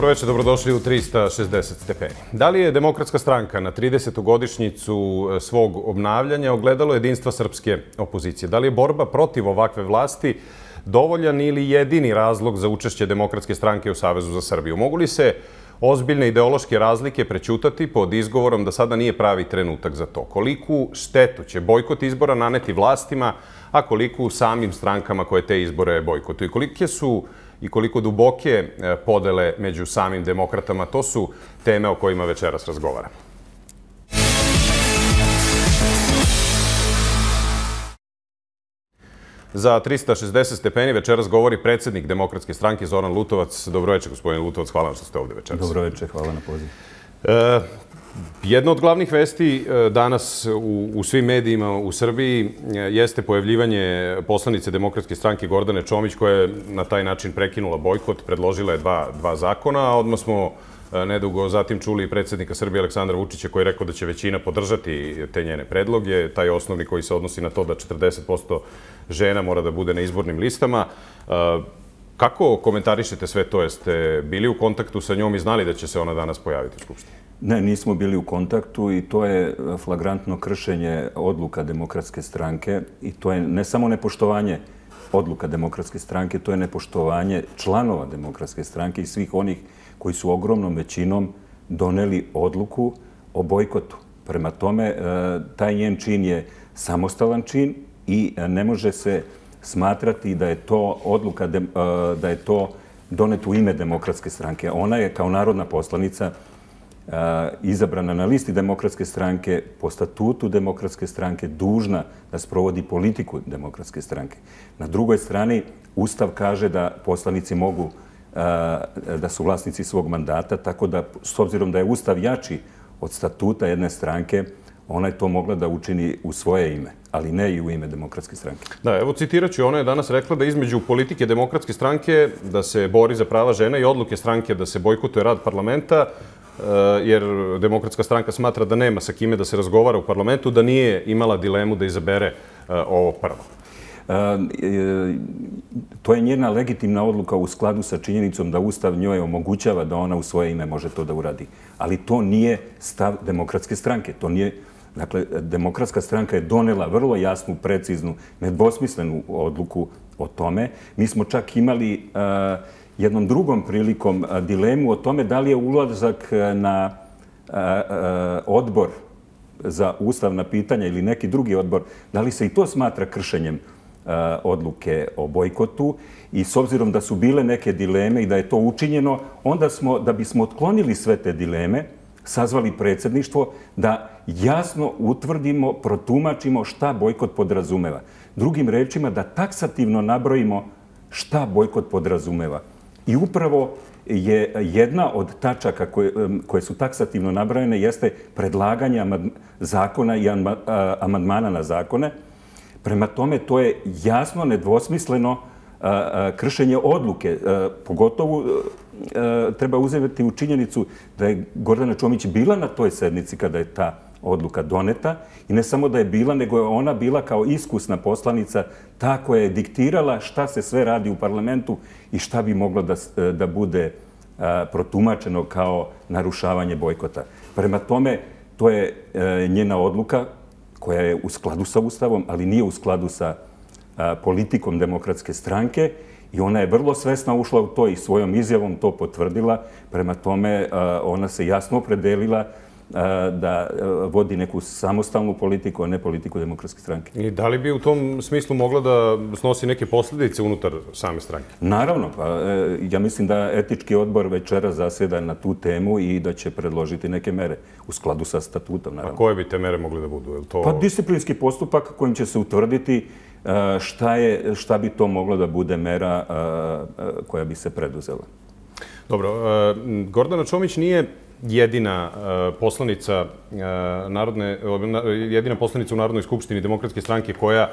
Dobro večer, dobrodošli u 360 stepeni. Da li je demokratska stranka na 30. godišnjicu e, svog obnavljanja ogledalo jedinstva srpske opozicije? Da li je borba protiv ovakve vlasti dovoljan ili jedini razlog za učešće demokratske stranke u Savezu za Srbiju? Mogu li se ozbiljne ideološke razlike prećutati pod izgovorom da sada nije pravi trenutak za to? Koliku štetu će bojkot izbora naneti vlastima, a koliku samim strankama koje te izbore bojkotuju? Kolike su i koliko duboke e, podele među samim demokratama, to su teme o kojima večeras razgovaramo. Za 360 stepeni večeras govori predsjednik Demokratske stranke Zoran Lutovac. Dobroveče, gospodin Lutovac, hvala vam što ste ovdje večeras. Dobroveče, hvala na pozivu. E, Jedna od glavnih vesti e, danas u svim medijima u Srbiji e, jeste pojavljivanje poslanice Demokratske stranke Gordane Čomić koja je na taj način prekinula bojkot, predložila je dva dva zakona, a odmah smo e, nedugo zatim čuli i predsjednika Srbije Aleksandra Vučića koji je rekao da će većina podržati te njene predloge, taj osnovni koji se odnosi na to da 40% žena mora da bude na izbornim listama. Kako komentarišete sve to? Jeste bili u kontaktu sa njom i znali da će se ona danas pojaviti u Skupštini? Ne, nismo bili u kontaktu i to je eh, flagrantno kršenje odluka demokratske stranke i to je ne samo nepoštovanje odluka demokratske stranke, to je nepoštovanje članova demokratske stranke i svih onih koji su ogromnom većinom doneli odluku o bojkotu. Prema tome, eh, taj njen čin je samostalan čin i eh, ne može se smatrati da je to odluka, da je to donet u ime demokratske stranke. Ona je kao narodna poslanica Eh, izabrana na listi demokratske stranke, po statutu demokratske stranke, dužna da sprovodi politiku demokratske stranke. Na drugoj strani, Ustav kaže da poslanici mogu eh, da su vlasnici svog mandata, tako da, s obzirom da je Ustav jači od statuta jedne stranke, ona je to mogla da učini u svoje ime, ali ne i u ime demokratske stranke. Da, evo citirat ću, ona je danas rekla da između politike demokratske stranke da se bori za prava žena i odluke stranke da se bojkotuje rad parlamenta, Eh, jer demokratska stranka smatra da nema sa kime da se razgovara u parlamentu, da nije imala dilemu da izabere eh, ovo prvo. Eh, to je njena legitimna odluka u skladu sa činjenicom da Ustav njoj omogućava da ona u svoje ime može to da uradi. Ali to nije stav demokratske stranke. To nije... Dakle, demokratska stranka je donela vrlo jasnu, preciznu, nedvosmislenu odluku o tome. Mi smo čak imali jednom drugom prilikom dilemu o tome da li je ulazak na odbor za ustavna pitanja ili neki drugi odbor, da li se i to smatra kršenjem odluke o bojkotu i s obzirom da su bile neke dileme i da je to učinjeno, onda smo, da bismo otklonili sve te dileme, sazvali predsjedništvo da jasno utvrdimo, protumačimo šta bojkot podrazumeva. Drugim rečima, da taksativno nabrojimo šta bojkot podrazumeva. I upravo je jedna od tačaka koje, koje su taksativno nabrajene jeste predlaganje zakona i amandmana na zakone. Prema tome, to je jasno, nedvosmisleno kršenje odluke. E, pogotovo e, e, treba uzeti u činjenicu da je Gordana Čomić bila na toj sednici kada je ta odluka doneta i ne samo da je bila, nego je ona bila kao iskusna poslanica ta koja je diktirala šta se sve radi u parlamentu i šta bi moglo da, e, da bude e, protumačeno kao narušavanje bojkota. Prema tome, to je e, njena odluka koja je u skladu sa Ustavom, ali nije u skladu sa politikom demokratske stranke i ona je vrlo svesna ušla u to i svojom izjavom to potvrdila. Prema tome, ona se jasno opredelila da vodi neku samostalnu politiku, a ne politiku demokratske stranke. I da li bi u tom smislu mogla da snosi neke posljedice unutar same stranke? Naravno. Pa, e, ja mislim da etički odbor večera zasjeda na tu temu i da će predložiti neke mere u skladu sa statutom. A koje bi te mere mogli da budu? Pa disciplinski postupak kojim će se utvrditi šta, je, šta bi to moglo da bude mera koja bi se preduzela. Dobro. Gordana Čomić nije jedina e, poslanica e, narodne jedina poslanica u Narodnoj skupštini demokratske stranke koja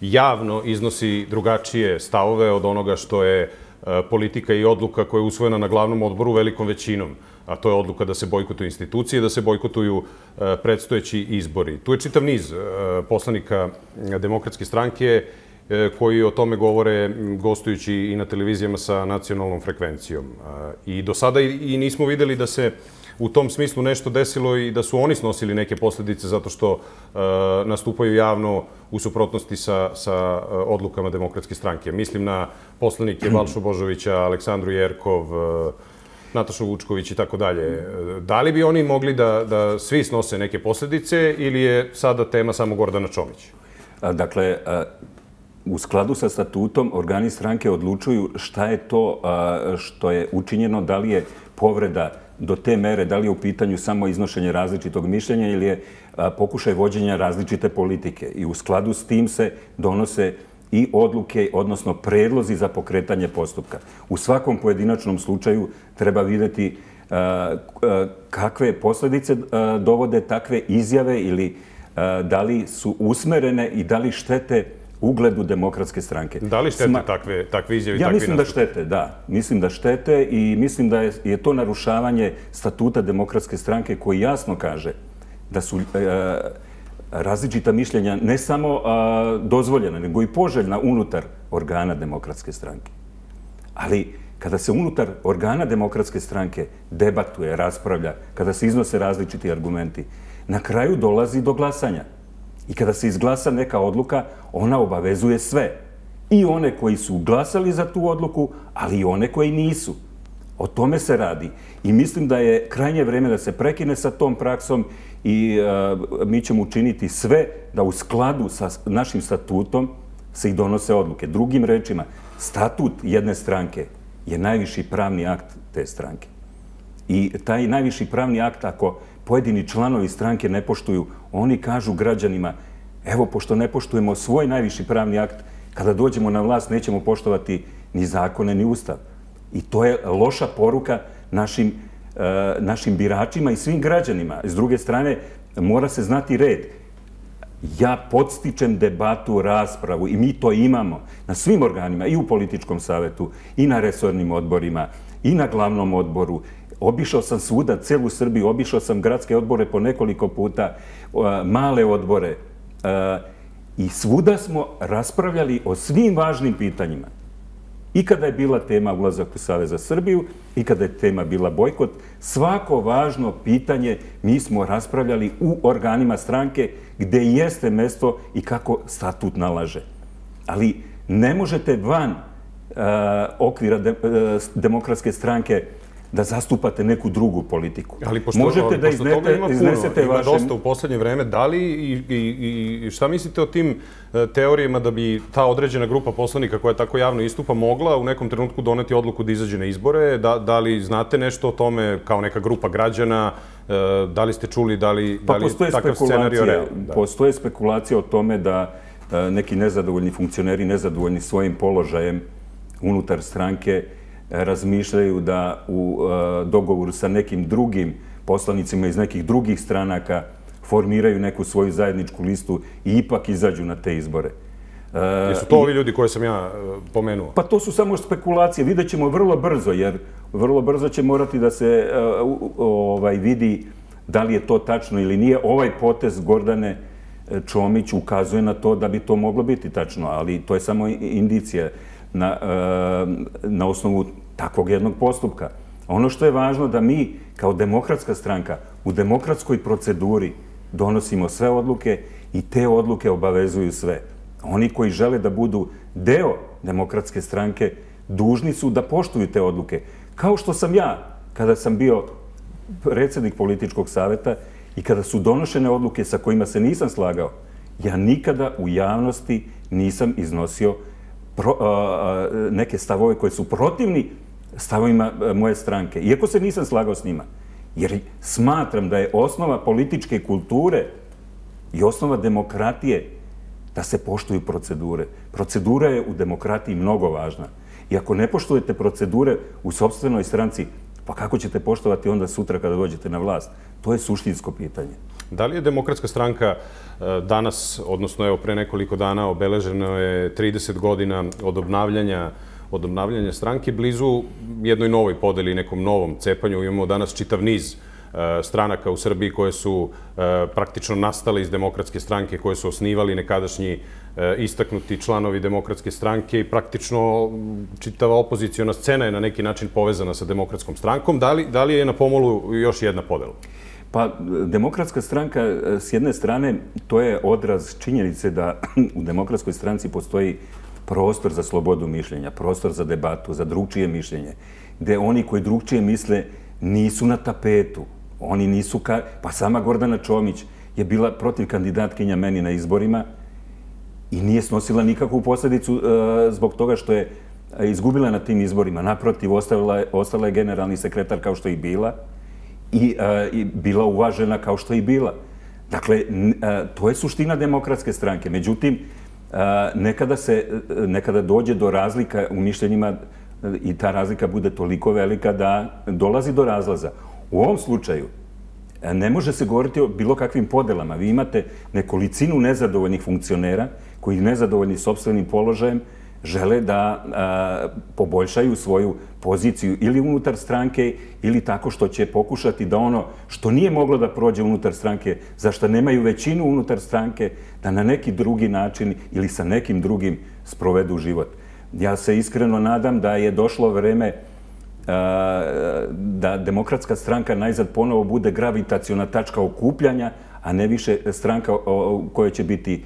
javno iznosi drugačije stavove od onoga što je e, politika i odluka koja je usvojena na glavnom odboru velikom većinom. A to je odluka da se bojkotuju institucije, da se bojkotuju predstojeći izbori. Tu je čitav niz poslanika demokratske stranke koji o tome govore gostujući i na televizijama sa nacionalnom frekvencijom. I do sada i nismo videli da se u tom smislu nešto desilo i da su oni snosili neke posljedice zato što nastupaju javno u suprotnosti sa, sa odlukama demokratske stranke. Mislim na poslanike Balšu Božovića, Aleksandru Jerkov, Natašu Vučković i tako dalje. Da li bi oni mogli da, da svi snose neke posljedice ili je sada tema samo Gordana Čomić? Dakle, u skladu sa statutom organi stranke odlučuju šta je to što je učinjeno, da li je povreda do te mere, da li je u pitanju samo iznošenje različitog mišljenja ili je pokušaj vođenja različite politike. I u skladu s tim se donose i odluke, odnosno predlozi za pokretanje postupka. U svakom pojedinačnom slučaju treba videti kakve posljedice dovode takve izjave ili da li su usmerene i da li štete ugledu demokratske stranke. Da li štete takve, takve izjave? Ja mislim da štete, da. Mislim da štete i mislim da je, je to narušavanje statuta demokratske stranke koji jasno kaže da su različita mišljenja ne samo dozvoljena, nego i poželjna unutar organa demokratske stranke. Ali kada se unutar organa demokratske stranke debatuje, raspravlja, kada se iznose različiti argumenti, na kraju dolazi do glasanja. I kada se izglasa neka odluka, ona obavezuje sve. I one koji su glasali za tu odluku, ali i one koji nisu. O tome se radi. I mislim da je krajnje vreme da se prekine sa tom praksom i e, mi ćemo učiniti sve da u skladu sa našim statutom se i donose odluke. Drugim rečima, statut jedne stranke je najviši pravni akt te stranke. I taj najviši pravni akt, ako pojedini članovi stranke ne poštuju, oni kažu građanima, evo, pošto ne poštujemo svoj najviši pravni akt, kada dođemo na vlast nećemo poštovati ni zakone, ni ustav. I to je loša poruka našim E, našim biračima i svim građanima. S druge strane, mora se znati red. Ja podstičem debatu, raspravu i mi to imamo na svim organima, i u političkom savetu, i na resornim odborima, i na glavnom odboru. Obišao sam svuda, celu Srbiju, obišao sam gradske odbore po nekoliko puta, male odbore. I svuda smo raspravljali o svim važnim pitanjima. I kada je bila tema ulazak u Savez za Srbiju, i kada je tema bila bojkot, svako važno pitanje mi smo raspravljali u organima stranke gde jeste mesto i kako statut nalaže. Ali ne možete van uh, okvira de, uh, demokratske stranke da zastupate neku drugu politiku. Ali pošto, Možete ali, da pošto iznete, toga ima iznesete puno, vaše... ima dosta u poslednje vreme. Da li i, i, i šta mislite o tim e, teorijama da bi ta određena grupa poslanika koja tako javno istupa mogla u nekom trenutku doneti odluku da izađe na izbore? Da, da li znate nešto o tome kao neka grupa građana? E, da li ste čuli da li, pa da li takav scenario real? Postoje spekulacije o tome da e, neki nezadovoljni funkcioneri, nezadovoljni svojim položajem unutar stranke, razmišljaju da u e, dogovoru sa nekim drugim poslanicima iz nekih drugih stranaka formiraju neku svoju zajedničku listu i ipak izađu na te izbore. E, Jesu to ovi ljudi koje sam ja e, pomenuo? Pa to su samo spekulacije. Vidjet ćemo vrlo brzo, jer vrlo brzo će morati da se ovaj, vidi da li je to tačno ili nije. Ovaj potez Gordane Čomić ukazuje na to da bi to moglo biti tačno, ali to je samo indicija na, e, na osnovu takvog jednog postupka. Ono što je važno da mi kao demokratska stranka u demokratskoj proceduri donosimo sve odluke i te odluke obavezuju sve. Oni koji žele da budu deo demokratske stranke dužni su da poštuju te odluke. Kao što sam ja kada sam bio predsjednik političkog saveta i kada su donošene odluke sa kojima se nisam slagao, ja nikada u javnosti nisam iznosio pro, a, neke stavove koje su protivni stavovima e, moje stranke, iako se nisam slagao s njima. Jer smatram da je osnova političke kulture i osnova demokratije da se poštuju procedure. Procedura je u demokratiji mnogo važna. I ako ne poštujete procedure u sobstvenoj stranci, pa kako ćete poštovati onda sutra kada dođete na vlast? To je suštinsko pitanje. Da li je demokratska stranka e, danas, odnosno evo pre nekoliko dana, obeleženo je 30 godina od obnavljanja od obnavljanja stranke blizu jednoj novoj podeli, nekom novom cepanju. Imamo danas čitav niz e, stranaka u Srbiji koje su e, praktično nastale iz demokratske stranke, koje su osnivali nekadašnji istaknuti članovi demokratske stranke i praktično čitava opozicijona scena je na neki način povezana sa demokratskom strankom. Da li, da li je na pomolu još jedna podela? Pa, demokratska stranka, e, s jedne strane, to je odraz činjenice da u demokratskoj stranci postoji prostor za slobodu mišljenja, prostor za debatu, za drugčije mišljenje, gde oni koji drugčije misle nisu na tapetu. Oni nisu ka... Pa sama Gordana Čomić je bila protiv kandidatkinja meni na izborima i nije snosila nikakvu posljedicu e, zbog toga što je e, izgubila na tim izborima. Naprotiv, ostala je, ostala je generalni sekretar kao što je i bila i, e, i bila uvažena kao što je i bila. Dakle, e, to je suština demokratske stranke. Međutim, e, nekada, se, nekada dođe do razlika u mišljenjima i ta razlika bude toliko velika da dolazi do razlaza. U ovom slučaju ne može se govoriti o bilo kakvim podelama. Vi imate nekolicinu nezadovoljnih funkcionera koji nezadovoljni sobstvenim položajem žele da a, poboljšaju svoju poziciju ili unutar stranke ili tako što će pokušati da ono što nije moglo da prođe unutar stranke, zašto nemaju većinu unutar stranke, da na neki drugi način ili sa nekim drugim sprovedu život. Ja se iskreno nadam da je došlo vreme da demokratska stranka najzad ponovo bude gravitacijona tačka okupljanja, a ne više stranka koja će biti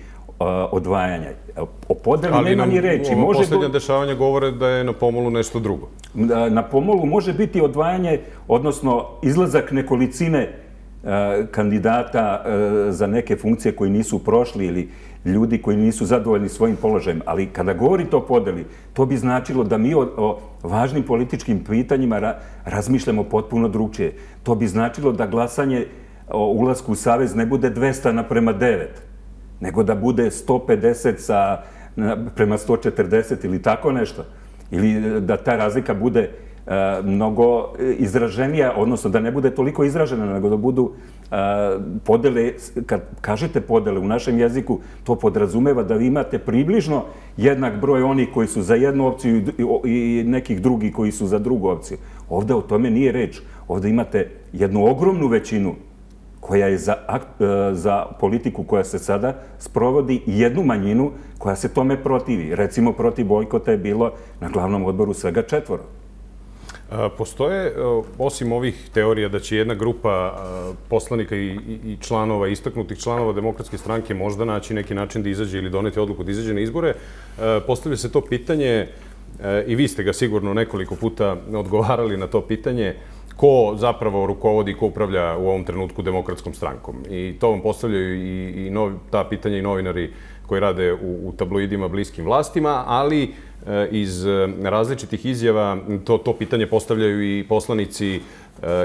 odvajanja. O podelu nema ni reči. Ali posljednje dešavanje govore da je na pomolu nešto drugo. Na pomolu može biti odvajanje, odnosno izlazak nekolicine kandidata za neke funkcije koji nisu prošli ili ljudi koji nisu zadovoljni svojim položajem. Ali kada govorite o podeli, to bi značilo da mi o važnim političkim pitanjima razmišljamo potpuno drugčije. To bi značilo da glasanje o ulazku u Savez ne bude 200 naprema 9, nego da bude 150 sa, prema 140 ili tako nešto. Ili e, da ta razlika bude e, mnogo izraženija, odnosno da ne bude toliko izražena, nego da budu e, podele, kad kažete podele u našem jeziku, to podrazumeva da vi imate približno jednak broj onih koji su za jednu opciju i nekih drugih koji su za drugu opciju. Ovde o tome nije reč. Ovde imate jednu ogromnu većinu koja je za, e, za politiku koja se sada sprovodi jednu manjinu koja se tome protivi. Recimo, protiv bojkota je bilo na glavnom odboru svega četvoro. E, postoje, e, osim ovih teorija da će jedna grupa poslanika i članova, istaknutih članova demokratske stranke možda naći neki način da izađe ili doneti odluku da izađe na izbore, postavlja se to pitanje, i vi ste ga sigurno nekoliko puta odgovarali na to pitanje, ko zapravo rukovodi, ko upravlja u ovom trenutku demokratskom strankom. I to vam postavljaju i ta pitanja i novinari koji rade u tabloidima bliskim vlastima, ali E, iz e, različitih izjava to, to pitanje postavljaju i poslanici e,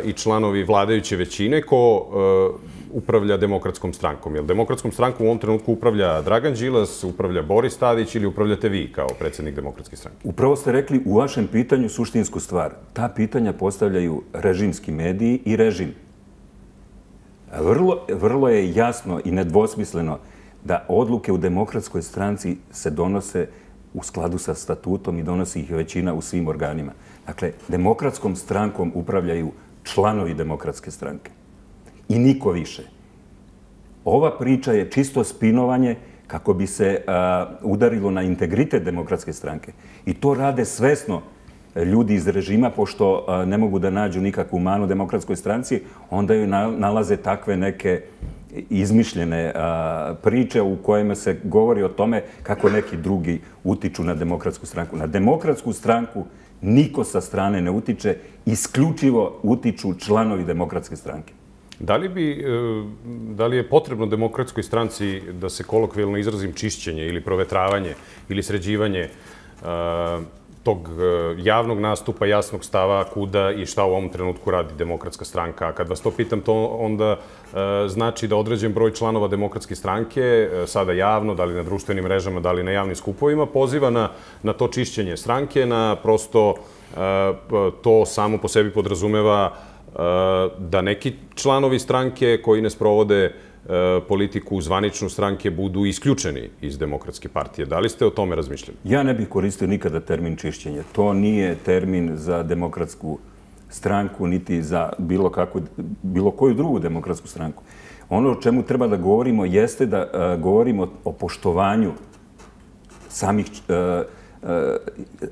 i članovi vladajuće većine ko e, upravlja demokratskom strankom. Jel demokratskom strankom u ovom trenutku upravlja Dragan Đilas, upravlja Boris Tadić ili upravljate vi kao predsjednik demokratske stranke? Upravo ste rekli u vašem pitanju suštinsku stvar. Ta pitanja postavljaju režimski mediji i režim. Vrlo, vrlo je jasno i nedvosmisleno da odluke u demokratskoj stranci se donose u skladu sa statutom i donosi ih većina u svim organima. Dakle, demokratskom strankom upravljaju članovi demokratske stranke. I niko više. Ova priča je čisto spinovanje kako bi se udarilo na integritet demokratske stranke. I to rade svesno e, ljudi iz režima, pošto ne mogu da nađu nikakvu manu demokratskoj stranci, onda joj nalaze takve neke izmišljene priče u kojima se govori o tome kako neki drugi utiču na demokratsku stranku. Na demokratsku stranku niko sa strane ne utiče, isključivo utiču članovi demokratske stranke. Da li, bi, e, da li je potrebno demokratskoj stranci da se kolokvijalno izrazim čišćenje ili provetravanje ili sređivanje e, tog e, javnog nastupa, jasnog stava kuda i šta u ovom trenutku radi demokratska stranka. Kad vas to pitam, to onda znači da određen broj članova demokratske stranke, sada javno, da li na društvenim mrežama, da li na javnim skupovima, poziva na, na to čišćenje stranke, na prosto to samo po sebi podrazumeva Eh, da neki članovi stranke koji ne sprovode eh, politiku zvaničnu stranke budu isključeni iz demokratske partije. Da li ste o tome razmišljali? Ja ne bih koristio nikada termin čišćenje. To nije termin za demokratsku stranku, niti za bilo, kako, bilo koju drugu demokratsku stranku. Ono o čemu treba da govorimo jeste da eh, govorimo o poštovanju samih e, E,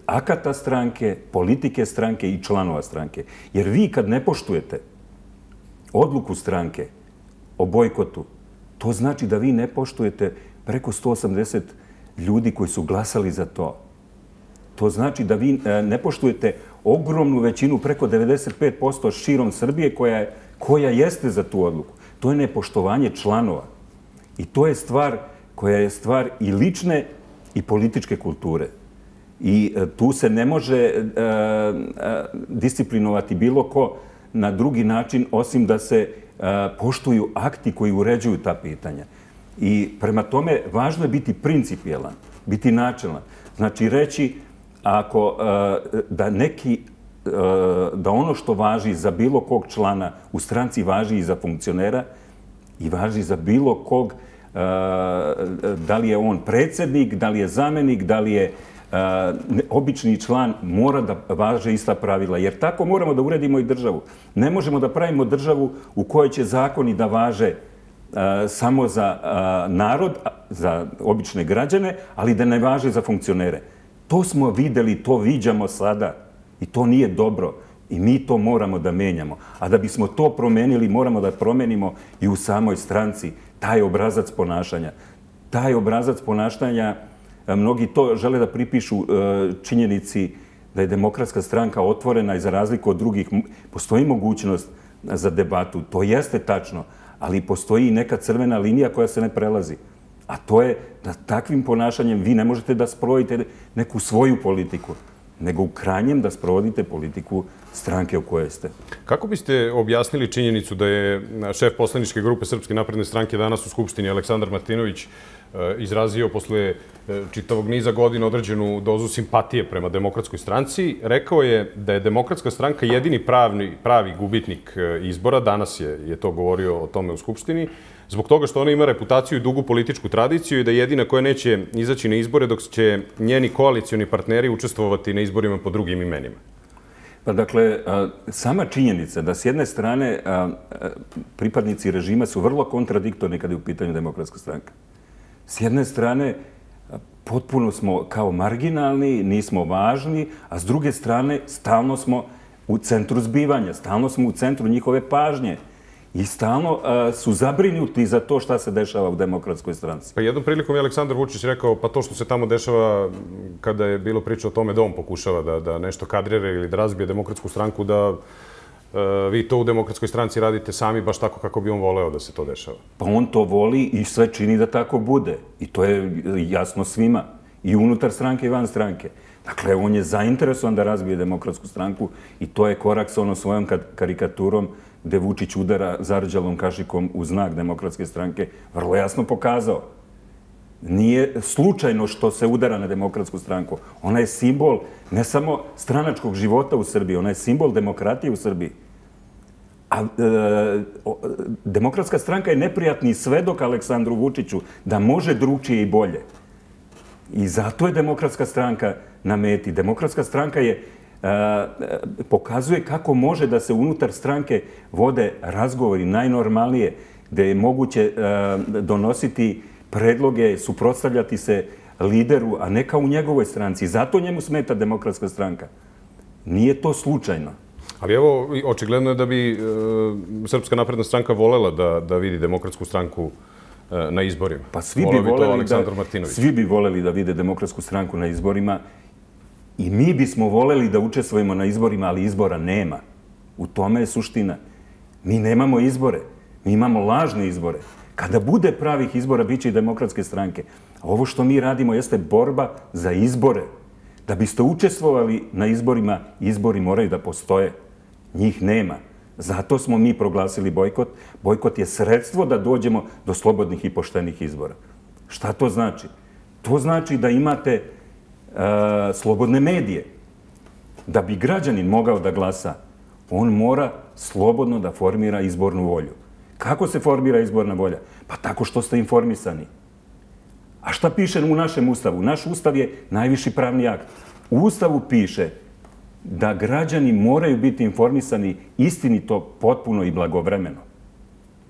akata stranke, politike stranke i članova stranke. Jer vi kad ne poštujete odluku stranke o bojkotu, to znači da vi ne poštujete preko 180 ljudi koji su glasali za to. To znači da vi e, ne poštujete ogromnu većinu, preko 95% širom Srbije, koja, je, koja jeste za tu odluku. To je nepoštovanje članova. I to je stvar koja je stvar i lične i političke kulture. I e, tu se ne može e, e, disciplinovati bilo ko na drugi način, osim da se e, poštuju akti koji uređuju ta pitanja. I prema tome, važno je biti principijelan, biti načelan. Znači, reći ako da neki da ono što važi za bilo kog člana u stranci važi i za funkcionera i važi za bilo kog da li je on predsjednik, da li je zamenik, da li je obični član, mora da važe ista pravila. Jer tako moramo da uredimo i državu. Ne možemo da pravimo državu u kojoj će zakoni da važe samo za narod, za obične građane, ali da ne važe za funkcionere. To smo videli, to viđamo sada i to nije dobro. I mi to moramo da menjamo. A da bismo to promenili, moramo da promenimo i u samoj stranci taj obrazac ponašanja. Taj obrazac ponašanja, E, mnogi to žele da pripišu e, činjenici da je demokratska stranka otvorena i za razliku od drugih postoji mogućnost za debatu. To jeste tačno, ali postoji i neka crvena linija koja se ne prelazi. A to je da takvim ponašanjem vi ne možete da sprovodite neku svoju politiku, nego u kranjem da sprovodite politiku stranke u kojoj ste. Kako biste objasnili činjenicu da je šef poslaničke grupe Srpske napredne stranke danas u Skupštini Aleksandar Martinović Eh, izrazio posle eh, čitavog niza godina određenu dozu simpatije prema demokratskoj stranci. Rekao je da je demokratska stranka jedini pravni, pravi gubitnik eh, izbora. Danas je, je to govorio o tome u Skupštini. Zbog toga što ona ima reputaciju i dugu političku tradiciju i da je jedina koja neće izaći na izbore dok će njeni koalicioni partneri učestvovati na izborima po drugim imenima. Pa dakle, sama činjenica da s jedne strane pripadnici režima su vrlo kontradiktorni kada je u pitanju demokratska stranka. S jedne strane, potpuno smo kao marginalni, nismo važni, a s druge strane, stalno smo u centru zbivanja, stalno smo u centru njihove pažnje i stalno su zabrinuti za to šta se dešava u demokratskoj stranci. Pa jednom prilikom je Aleksandar Vučić rekao, pa to što se tamo dešava kada je bilo priča o tome da on pokušava da, da nešto kadrere ili da razbije demokratsku stranku, da Eh, vi to u demokratskoj stranci radite sami baš tako kako bi on voleo da se to dešava. Pa on to voli i sve čini da tako bude. I to je jasno svima. I unutar stranke i van stranke. Dakle, on je zainteresovan da razbije demokratsku stranku i to je korak sa onom svojom karikaturom gde Vučić udara zarđalom kašikom u znak demokratske stranke, vrlo jasno pokazao. Nije slučajno što se udara na demokratsku stranku. Ona je simbol ne samo stranačkog života u Srbiji, ona je simbol demokratije u Srbiji. A e, demokratska stranka je neprijatni svedok Aleksandru Vučiću da može drugčije i bolje. I zato je demokratska stranka na meti. Demokratska stranka je e, e, pokazuje kako može da se unutar stranke vode razgovori najnormalnije, gde je moguće e, donositi predloge, suprotstavljati se lideru, a ne kao u njegovoj stranci. Zato njemu smeta demokratska stranka. Nije to slučajno. Ali evo, očigledno je da bi e, Srpska napredna stranka volela da, da vidi demokratsku stranku e, na izborima. Pa svi bi, voleli da, svi bi voleli da vide demokratsku stranku na izborima I mi bismo voleli da učestvujemo na izborima, ali izbora nema. U tome je suština. Mi nemamo izbore. Mi imamo lažne izbore. Kada bude pravih izbora, bit će i demokratske stranke. A ovo što mi radimo jeste borba za izbore. Da biste učestvovali na izborima, izbori moraju da postoje. Njih nema. Zato smo mi proglasili bojkot. Bojkot je sredstvo da dođemo do slobodnih i poštenih izbora. Šta to znači? To znači da imate E, slobodne medije. Da bi građanin mogao da glasa, on mora slobodno da formira izbornu volju. Kako se formira izborna volja? Pa tako što ste informisani. A šta piše u našem ustavu? Naš ustav je najviši pravni akt. U ustavu piše da građani moraju biti informisani istinito, potpuno i blagovremeno.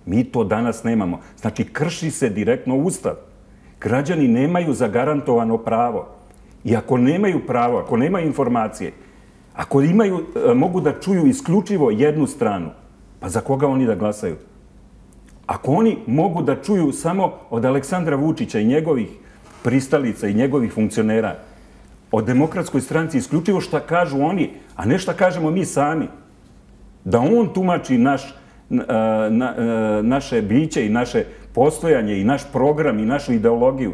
Mi to danas nemamo. Znači, krši se direktno ustav. Građani nemaju zagarantovano pravo. I ako nemaju pravo, ako nemaju informacije, ako imaju, e, mogu da čuju isključivo jednu stranu, pa za koga oni da glasaju? Ako oni mogu da čuju samo od Aleksandra Vučića i njegovih pristalica i njegovih funkcionera, o demokratskoj stranci isključivo šta kažu oni, a ne šta kažemo mi sami, da on tumači naš, e, na, na, naše biće i naše postojanje i naš program i našu ideologiju,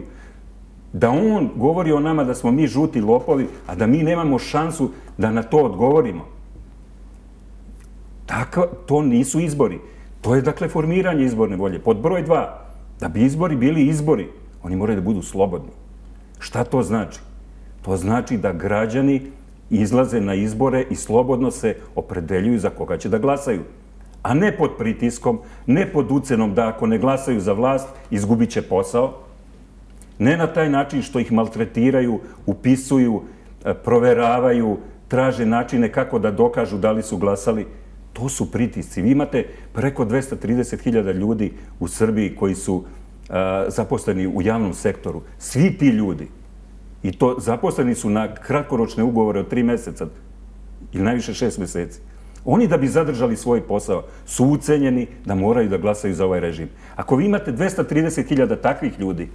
da on govori o nama da smo mi žuti lopovi, a da mi nemamo šansu da na to odgovorimo. Tako, to nisu izbori. To je, dakle, formiranje izborne volje. Pod broj dva, da bi izbori bili izbori, oni moraju da budu slobodni. Šta to znači? To znači da građani izlaze na izbore i slobodno se opredeljuju za koga će da glasaju. A ne pod pritiskom, ne pod ucenom da ako ne glasaju za vlast, izgubit će posao. Ne na taj način što ih maltretiraju, upisuju, e, proveravaju, traže načine kako da dokažu da li su glasali. To su pritisci. Vi imate preko 230.000 ljudi u Srbiji koji su e, zaposleni u javnom sektoru. Svi ti ljudi I to zaposleni su na kratkoročne ugovore od tri meseca ili najviše šest meseci. Oni da bi zadržali svoj posao su ucenjeni da moraju da glasaju za ovaj režim. Ako vi imate 230.000 takvih ljudi,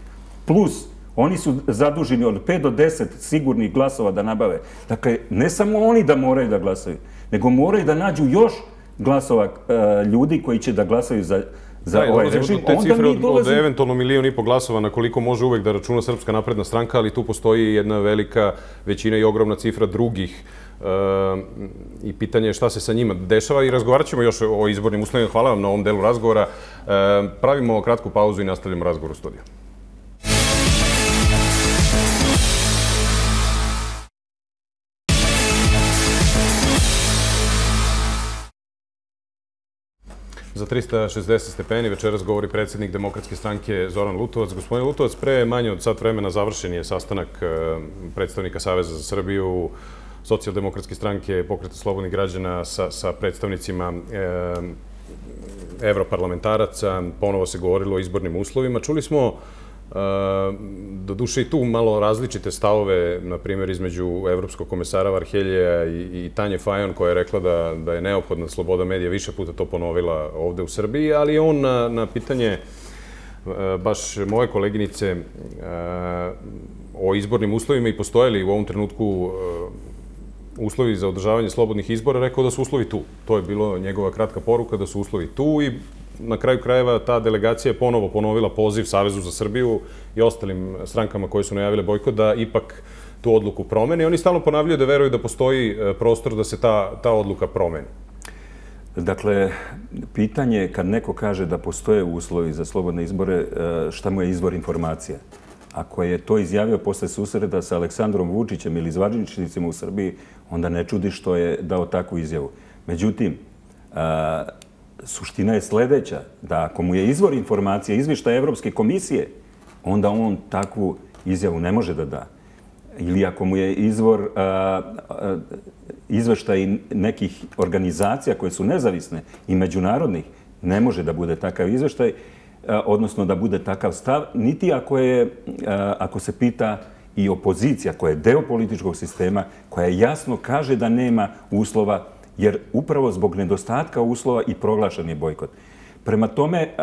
plus oni su zaduženi od 5 do 10 sigurnih glasova da nabave. Dakle, ne samo oni da moraju da glasaju, nego moraju da nađu još glasova e, ljudi koji će da glasaju za, za da, ovaj režim, te onda cifre mi dolazimo... Od eventualno milijon i po glasova na koliko može uvek da računa Srpska napredna stranka, ali tu postoji jedna velika većina i ogromna cifra drugih uh, i pitanje je šta se sa njima dešava i razgovarat ćemo još o izbornim uslovima. Hvala vam na ovom delu razgovora. Uh, pravimo kratku pauzu i nastavljamo razgovor u studiju. Za 360 stepeni večeras govori predsjednik Demokratske stranke Zoran Lutovac. Gospodin Lutovac, pre manje od sat vremena završen je sastanak e, predstavnika Saveza za Srbiju, socijaldemokratske stranke, pokreta slobodnih građana sa, sa predstavnicima e, evroparlamentaraca. Ponovo se govorilo o izbornim uslovima. Čuli smo Eh, doduše i tu malo različite stavove, na primjer, između Evropskog komesara Varheljeja i, i Tanje Fajon, koja je rekla da, da je neophodna sloboda medija, više puta to ponovila ovde u Srbiji, ali on na, na pitanje eh, baš moje koleginice eh, o izbornim uslovima i postojali u ovom trenutku uslovi za održavanje slobodnih izbora, rekao da su uslovi tu. To je bilo njegova kratka poruka, da su uslovi tu i na kraju krajeva ta delegacija je ponovo ponovila poziv Savezu za Srbiju i ostalim strankama koje su najavile bojkot da ipak tu odluku promeni. Oni stalno ponavljaju da veruju da postoji e, prostor da se ta, ta odluka promeni. Dakle, pitanje je kad neko kaže da postoje uslovi za slobodne izbore, e, šta mu je izvor informacija? Ako je to izjavio posle susreda sa Aleksandrom Vučićem ili zvađeničnicima u Srbiji, onda ne čudi što je dao takvu izjavu. Međutim, e, suština je sljedeća, da ako mu je izvor informacije izvišta Evropske komisije, onda on takvu izjavu ne može da da. Ili ako mu je izvor izveštaj nekih organizacija koje su nezavisne i međunarodnih, ne može da bude takav izveštaj, odnosno da bude takav stav, niti ako, je, ako se pita i opozicija koja je deo političkog sistema, koja jasno kaže da nema uslova jer upravo zbog nedostatka uslova i proglašen je bojkot. Prema tome,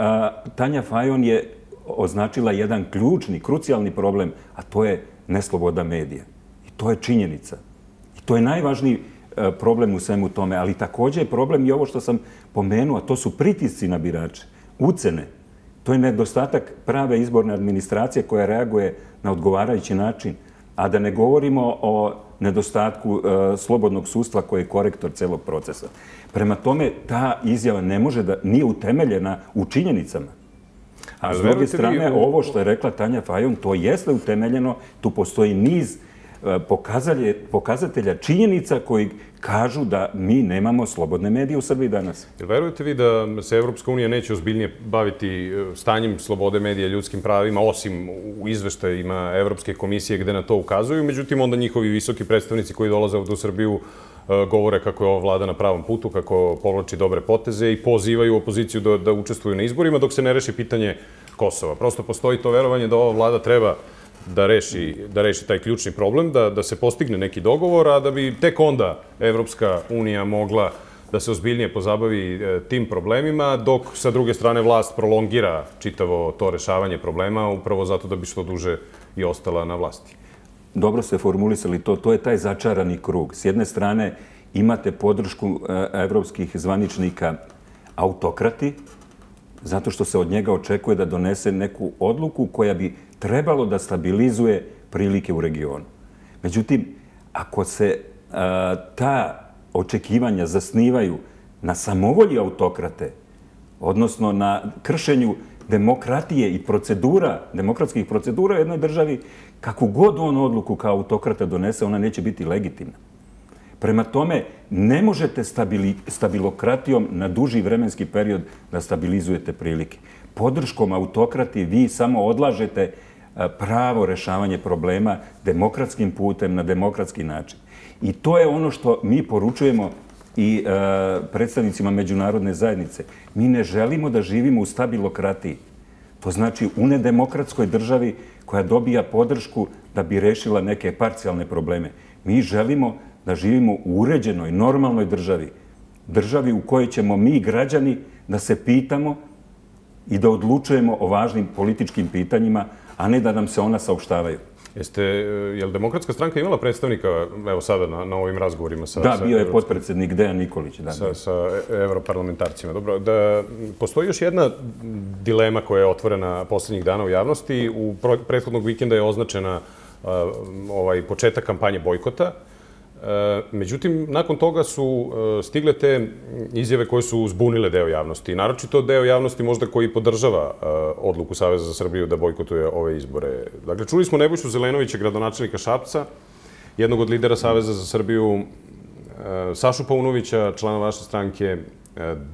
Tanja Fajon je označila jedan ključni, krucijalni problem, a to je nesloboda medija. I to je činjenica. I to je najvažniji e, problem u svemu tome, ali također je problem i ovo što sam pomenuo, a to su pritisci na birače, ucene. To je nedostatak prave izborne administracije koja reaguje na odgovarajući način, a da ne govorimo o nedostatku e, slobodnog sustva koji je korektor celog procesa. Prema tome, ta izjava ne može da nije utemeljena u činjenicama. A s druge strane, ovo što je rekla Tanja Fajon, to jeste utemeljeno, tu postoji niz E, pokazatelja činjenica koji kažu da mi nemamo slobodne medije u Srbiji danas. Verujete vi da se Evropska unija neće ozbiljnije baviti e, stanjem slobode medija i ljudskim pravima, osim u izveštajima Evropske komisije gde na to ukazuju? Međutim, onda njihovi visoki predstavnici koji dolaze u Srbiju e, govore kako je ova vlada na pravom putu, kako povlači dobre poteze i pozivaju opoziciju da, da učestvuju na izborima, dok se ne reši pitanje Kosova. Prosto postoji to verovanje da ova vlada treba da reši, da reši taj ključni problem, da, da se postigne neki dogovor, a da bi tek onda Evropska unija mogla da se ozbiljnije pozabavi e, tim problemima, dok sa druge strane vlast prolongira čitavo to rešavanje problema, upravo zato da bi što duže i ostala na vlasti. Dobro se formulisali to. To je taj začarani krug. S jedne strane imate podršku e, evropskih zvaničnika autokrati, zato što se od njega očekuje da donese neku odluku koja bi trebalo da stabilizuje prilike u regionu. Međutim, ako se e, ta očekivanja zasnivaju na samovolji autokrate, odnosno na kršenju demokratije i procedura, demokratskih procedura u jednoj državi, kako god on odluku kao autokrata donese, ona neće biti legitimna. Prema tome, ne možete stabilokratijom na duži vremenski period da stabilizujete prilike. Podrškom autokrati vi samo odlažete pravo rešavanje problema demokratskim putem na demokratski način. I to je ono što mi poručujemo i predstavnicima međunarodne zajednice. Mi ne želimo da živimo u stabilokratiji. To znači u nedemokratskoj državi koja dobija podršku da bi rešila neke parcijalne probleme. Mi želimo da živimo u uređenoj, normalnoj državi. Državi u kojoj ćemo mi, građani, da se pitamo i da odlučujemo o važnim političkim pitanjima, a ne da nam se ona saopštavaju. Jeste, je li demokratska stranka imala predstavnika, evo sada, na, na ovim razgovorima sa... Da, bio je potpredsednik Dejan Nikolić. Da, sa, sa evroparlamentarcima. Dobro, da, postoji još jedna dilema koja je otvorena posljednjih dana u javnosti. U prethodnog vikenda je označena ovaj početak kampanje bojkota. E, međutim, nakon toga su e, stigle te izjave koje su zbunile deo javnosti. Naročito deo javnosti možda koji podržava e, odluku Saveza za Srbiju da bojkotuje ove izbore. Dakle, čuli smo Nebojšu Zelenovića, gradonačelnika Šapca, jednog od lidera Saveza za Srbiju, Sašu Paunovića, člana vaše stranke,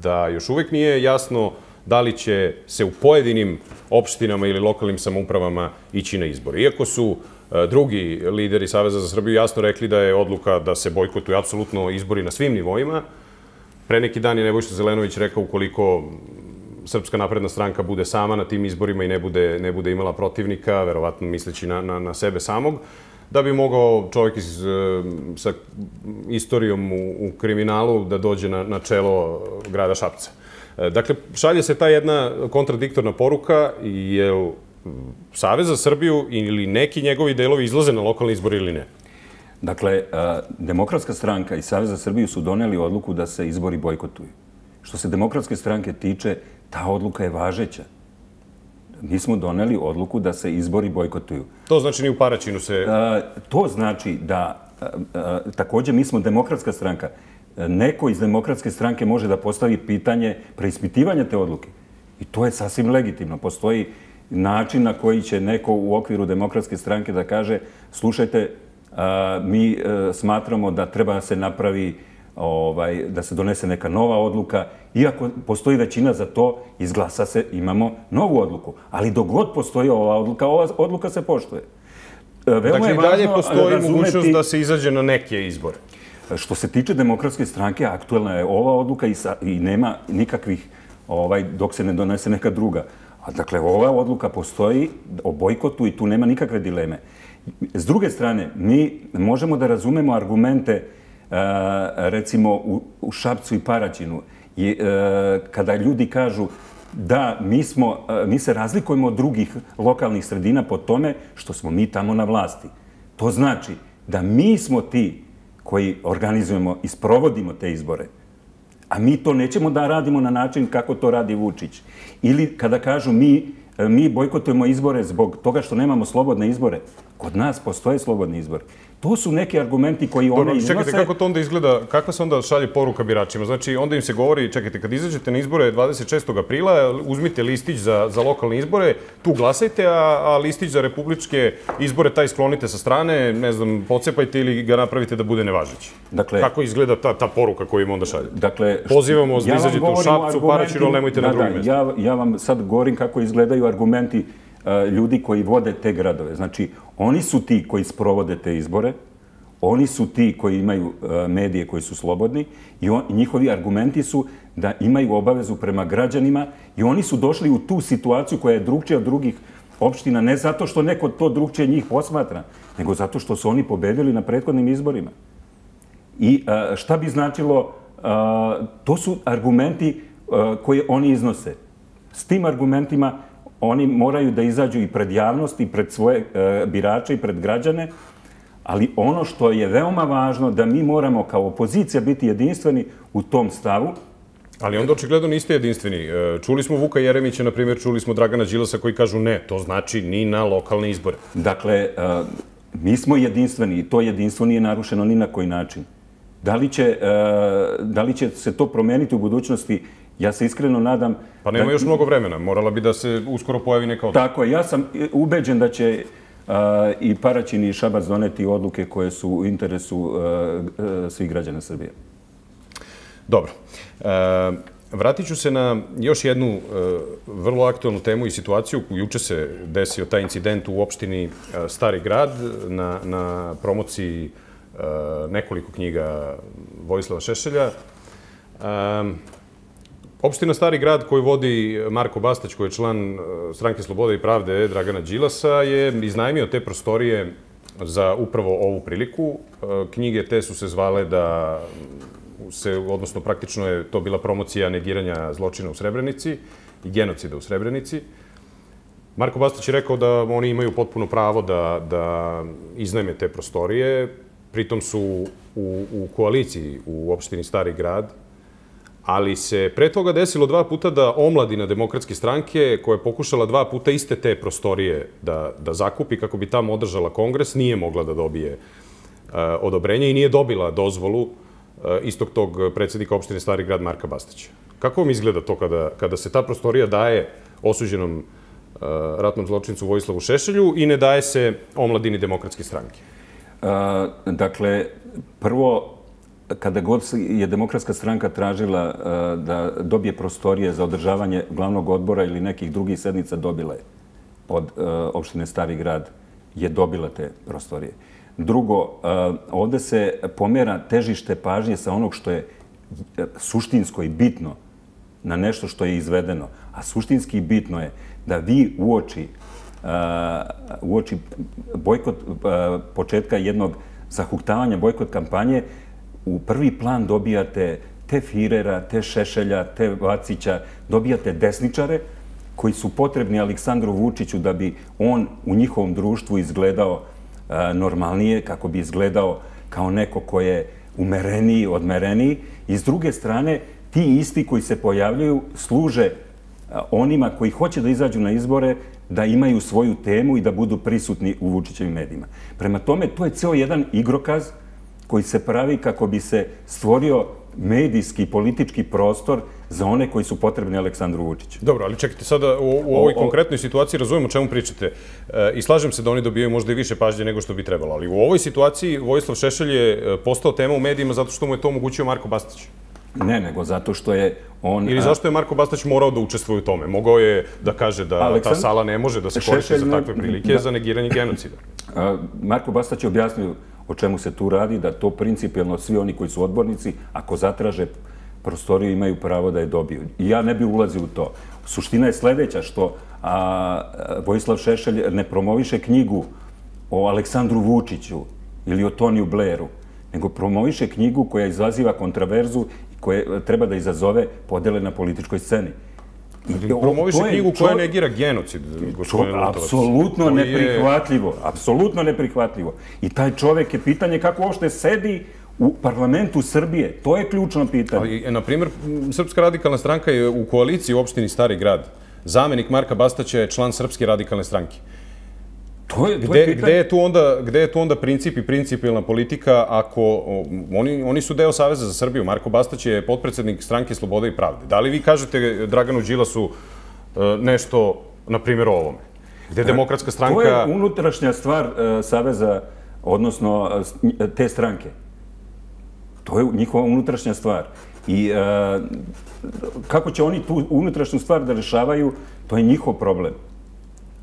da još uvek nije jasno da li će se u pojedinim opštinama ili lokalnim samoupravama ići na izbore. Iako su E, drugi lideri Saveza za Srbiju jasno rekli da je odluka da se bojkotuju apsolutno izbori na svim nivoima. Pre neki dan je Nebojša Zelenović rekao ukoliko Srpska napredna stranka bude sama na tim izborima i ne bude, ne bude imala protivnika, verovatno misleći na, na, na sebe samog, da bi mogao čovjek iz, e, sa istorijom u, u kriminalu da dođe na, na čelo grada Šapca. E, dakle, šalje se ta jedna kontradiktorna poruka, jer Savez za Srbiju ili neki njegovi delovi izlaze na lokalni izbor ili ne? Dakle, Demokratska stranka i Savez za Srbiju su doneli odluku da se izbori bojkotuju. Što se Demokratske stranke tiče, ta odluka je važeća. Mi smo doneli odluku da se izbori bojkotuju. To znači ni u Paraćinu se... To znači da, također, mi smo Demokratska stranka. Neko iz Demokratske stranke može da postavi pitanje preispitivanja te odluke. I to je sasvim legitimno. Postoji način na koji će neko u okviru demokratske stranke da kaže slušajte, mi e, smatramo da treba da se napravi ovaj, da se donese neka nova odluka. Iako postoji većina za to, izglasa se, imamo novu odluku. Ali dok god postoji ova odluka, ova odluka se poštuje. E, veoma dakle, i dalje postoji mogućnost da se izađe na neke izbore. Što se tiče demokratske stranke, aktuelna je ova odluka i, sa, i nema nikakvih, ovaj, dok se ne donese neka druga. A dakle, ova odluka postoji o bojkotu i tu nema nikakve dileme. S druge strane, mi možemo da razumemo argumente e, recimo u Šapcu i Paraćinu. E, kada ljudi kažu da mi, smo, e, mi se razlikujemo od drugih lokalnih sredina po tome što smo mi tamo na vlasti. To znači da mi smo ti koji organizujemo i sprovodimo te izbore. A mi to nećemo da radimo na način kako to radi Vučić. Ili kada kažu mi, e, mi bojkotujemo izbore zbog toga što nemamo slobodne izbore. Kod nas postoje slobodni izbori. To su neki argumenti koji one iznose. Čekajte, kako to onda izgleda, kakva se onda šalje poruka biračima? Znači, onda im se govori, čekajte, kad izađete na izbore 26. aprila, uzmite listić za, za lokalne izbore, tu glasajte, a, a listić za republičke izbore taj sklonite sa strane, ne znam, pocepajte ili ga napravite da bude nevažeći. Dakle, kako izgleda ta, ta poruka koju im onda šalje? Dakle, Pozivamo da izađete u Šapcu, Paraćinu, ali nemojte na drugim mjestu. Ja, ja vam sad govorim kako izgledaju argumenti Eh, ljudi koji vode te gradove. Znači, oni su ti koji sprovode te izbore, Oni su ti koji imaju eh, medije koji su slobodni i njihovi argumenti su da imaju obavezu prema građanima i oni su došli u tu situaciju koja je drugčija od drugih opština ne zato što neko to drugčije njih posmatra, nego zato što su oni pobedili na prethodnim izborima. I eh, šta bi značilo, to su argumenti koje oni iznose. S tim argumentima oni moraju da izađu i pred javnost i pred svoje birače i pred građane, Ali ono što je veoma važno da mi moramo kao opozicija biti jedinstveni u tom stavu. Ali onda očigledno niste jedinstveni. E, čuli smo Vuka Jeremića, na primjer, čuli smo Dragana Đilasa koji kažu ne, to znači ni na lokalne izbore. Dakle, e, mi smo jedinstveni i to jedinstvo nije narušeno ni na koji način. Da li će, e, da li će se to promeniti u budućnosti? Ja se iskreno nadam... Pa nema još mnogo vremena. Morala bi da se uskoro pojavi neka odluka. Tako je. Ja sam ubeđen da će i Paraćin i Šabac doneti odluke koje su u interesu svih građana Srbije. Dobro. Vratit ću se na još jednu vrlo aktualnu temu i situaciju. Juče se desio taj incident u opštini Stari grad na promociji nekoliko knjiga Vojislava Šešelja. Opština Stari grad koji vodi Marko Bastać, koji je član e, Stranke Slobode i Pravde Dragana Đilasa, je iznajmio te prostorije za upravo ovu priliku. E, knjige te su se zvale da se, odnosno praktično je to bila promocija negiranja zločina u Srebrenici i genocida u Srebrenici. Marko Bastać je rekao da oni imaju potpuno pravo da, da iznajme te prostorije. Pritom su u, u koaliciji u opštini Stari grad, ali se pre toga desilo dva puta da omladina demokratske stranke, koja je pokušala dva puta iste te prostorije da, da zakupi kako bi tamo održala kongres, nije mogla da dobije uh, odobrenje i nije dobila dozvolu uh, istog tog predsjednika opštine Stari grad Marka Bastaća. Kako vam izgleda to kada, kada se ta prostorija daje osuđenom uh, ratnom zločincu Vojislavu Šešelju i ne daje se omladini demokratske stranke? Dakle, prvo, kada god je demokratska stranka tražila eh, da dobije prostorije za održavanje glavnog odbora ili nekih drugih sednica, dobila je od eh, opštine Stari grad, je dobila te prostorije. Drugo, eh, ovde se pomera težište pažnje sa onog što je suštinsko i bitno na nešto što je izvedeno. A suštinski bitno je da vi uoči, uoči bojkot početka jednog zahuktavanja bojkot kampanje, u prvi plan dobijate te Firera, te Šešelja, te Vacića, dobijate desničare koji su potrebni Aleksandru Vučiću da bi on u njihovom društvu izgledao e, normalnije, kako bi izgledao kao neko ko je umereniji, odmereniji. I s druge strane, ti isti koji se pojavljaju služe e, onima koji hoće da izađu na izbore da imaju svoju temu i da budu prisutni u Vučićevim medijima. Prema tome, to je ceo jedan igrokaz koji se pravi kako bi se stvorio medijski i politički prostor za one koji su potrebni Aleksandru Vučiću. Dobro, ali čekajte, sada u, ovoj konkretnoj situaciji razumemo o čemu pričate e, i slažem se da oni dobijaju možda i više pažnje nego što bi trebalo, ali u ovoj situaciji Vojislav Šešelj je e, postao tema u medijima zato što mu je to omogućio Marko Bastać. Ne, nego zato što je on... Ili zašto je Marko Bastać morao da učestvuje u tome? Mogao je da kaže da ta sala ne može da se koristi za takve prilike za negiranje genocida. Marko Bastać je objasnio o čemu se tu radi, da to principijalno svi oni koji su odbornici, ako zatraže prostoriju, imaju pravo da je dobiju. I ja ne bih ulazio u to. Suština je sljedeća, što a, Vojislav Šešelj ne promoviše knjigu o Aleksandru Vučiću ili o Toniju Bleru, nego promoviše knjigu koja izaziva kontraverzu i koja treba da izazove podele na političkoj sceni. Promoviše knjigu koja negira genocid, gospodine Lutovac. Apsolutno neprihvatljivo. Apsolutno neprihvatljivo. I taj čovek je pitanje kako ošte sedi u parlamentu Srbije. To je ključno pitanje. Na primjer, Srpska radikalna stranka je u koaliciji u opštini Stari grad. Zamenik Marka Bastaća je član Srpske radikalne stranke. To je, to gde, je gde, je tu onda, gde je tu onda princip i principilna politika ako oni, oni su deo Saveza za Srbiju? Marko Bastać je potpredsednik stranke Slobode i Pravde. Da li vi kažete Draganu Đilasu e, nešto, na primjer, o ovome? Gde je demokratska stranka... To je unutrašnja stvar e, Saveza, odnosno e, te stranke. To je njihova unutrašnja stvar. I kako će oni tu unutrašnju stvar da rešavaju, to je njihov problem.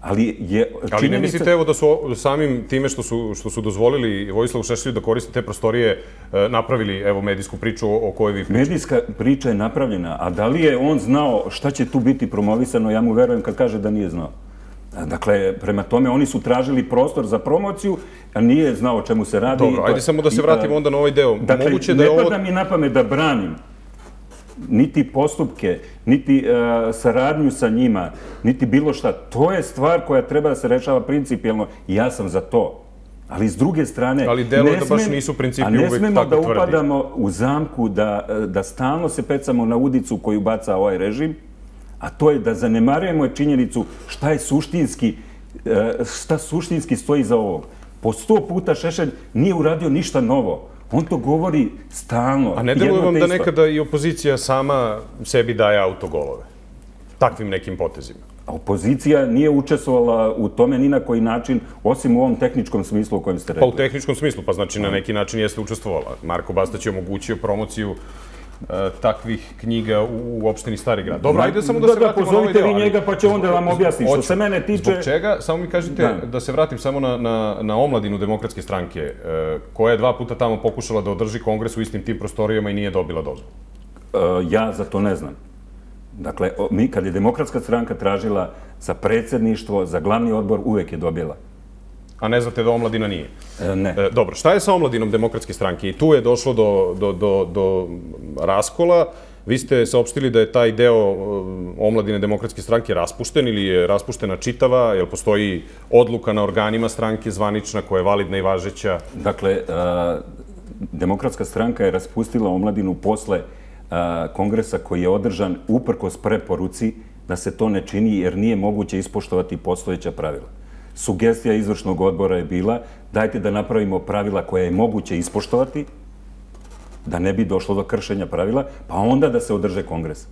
Ali, je činjenica... Ali ne mislite evo da su samim time što su, što su dozvolili Vojislavu Šešelju da koriste te prostorije e, napravili evo medijsku priču o, o kojoj vi pričate? Medijska priča je napravljena, a da li je on znao šta će tu biti promovisano, ja mu verujem kad kaže da nije znao. Dakle, prema tome, oni su tražili prostor za promociju, a nije znao o čemu se radi. Dobro, ajde samo da se vratimo onda na ovaj deo. Dakle, Moguće da ne ovo... pada mi na pamet da branim niti postupke, niti uh, saradnju sa njima, niti bilo šta. To je stvar koja treba da se rešava principijalno i ja sam za to. Ali s druge strane... Ali delo da baš nisu principi uvijek tako tvrdi. A ne smemo da upadamo u zamku da, da stalno se pecamo na udicu koju baca ovaj režim, a to je da zanemarujemo činjenicu šta je suštinski, e, šta suštinski stoji za ovog. Po sto puta Šešelj nije uradio ništa novo. On to govori stalno. A ne deluje vam da nekada i opozicija sama sebi daje autogolove? Takvim nekim potezima? Opozicija nije učestvovala u tome ni na koji način, osim u ovom tehničkom smislu o kojem ste rekli. Pa u tehničkom smislu, pa znači na neki način jeste učestvovala. Marko Bastać je omogućio promociju takvih knjiga u opštini Stari grad. Dobro, ajde samo da, se vratimo na ovaj deo. vi njega pa će onda vam objasniti. Što se mene tiče... Zbog čega, samo mi kažete da, se vratim samo na, na, na omladinu demokratske stranke, e, koja je dva puta tamo pokušala da održi kongres u istim tim prostorijama i nije dobila dozvolu. E, ja za to ne znam. Dakle, mi kad je demokratska stranka tražila za predsjedništvo, za glavni odbor, uvek je dobila a ne znate da omladina nije. E, ne. E, dobro, šta je sa omladinom demokratske stranke? I tu je došlo do, do, do, do raskola. Vi ste saopštili da je taj deo e, omladine demokratske stranke raspušten ili je raspuštena čitava, jer postoji odluka na organima stranke zvanična koja je validna i važeća? Dakle, demokratska stranka je raspustila omladinu posle kongresa koji je održan uprkos preporuci da se to ne čini jer nije moguće ispoštovati postojeća pravila sugestija izvršnog odbora je bila dajte da napravimo pravila koje je moguće ispoštovati, da ne bi došlo do kršenja pravila, pa onda da se održe kongres.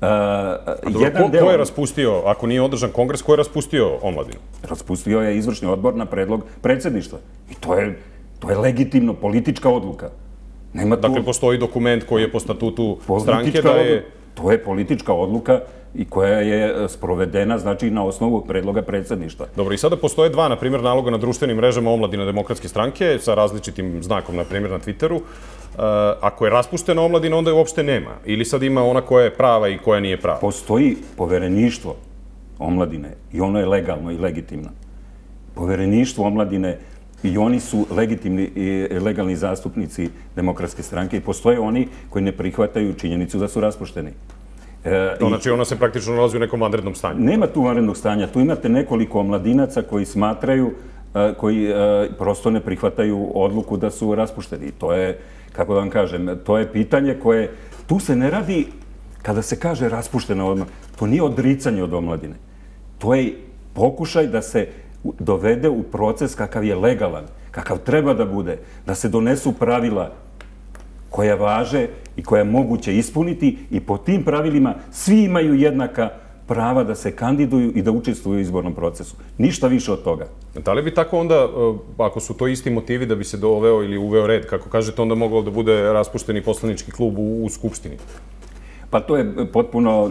Uh, jedan ko, deo... ko je raspustio, ako nije održan kongres, ko je raspustio omladinu? Raspustio je izvršni odbor na predlog predsjedništva. I to je, to je legitimno politička odluka. Nema tu... Dakle, postoji dokument koji je po statutu stranke da je... To je politička odluka i koja je e, sprovedena znači na osnovu predloga predsjedništva. Dobro, i sada postoje dva, na primjer, naloga na društvenim mrežama omladina demokratske stranke sa različitim znakom, na primjer, na Twitteru. E, ako je raspuštena omladina, onda je uopšte nema. Ili sad ima ona koja je prava i koja nije prava? Postoji povereništvo omladine i ono je legalno i legitimno. Povereništvo omladine i oni su legitimni i legalni zastupnici demokratske stranke i postoje oni koji ne prihvataju činjenicu da su raspušteni. E, to znači ona se praktično nalazi u nekom vanrednom stanju. Nema tu vanrednog stanja. Tu imate nekoliko omladinaca koji smatraju, e, koji e, prosto ne prihvataju odluku da su raspušteni. To je, kako da vam kažem, to je pitanje koje... Tu se ne radi, kada se kaže raspuštena odmah, to nije odricanje od omladine. To je pokušaj da se dovede u proces kakav je legalan, kakav treba da bude, da se donesu pravila koja važe i koja je moguće ispuniti i po tim pravilima svi imaju jednaka prava da se kandiduju i da učestvuju u izbornom procesu. Ništa više od toga. Da li bi tako onda, eh, ako su to isti motivi da bi se doveo ili uveo red, kako kažete, onda moglo da bude raspušteni poslanički klub u, u Skupštini? Pa to je potpuno,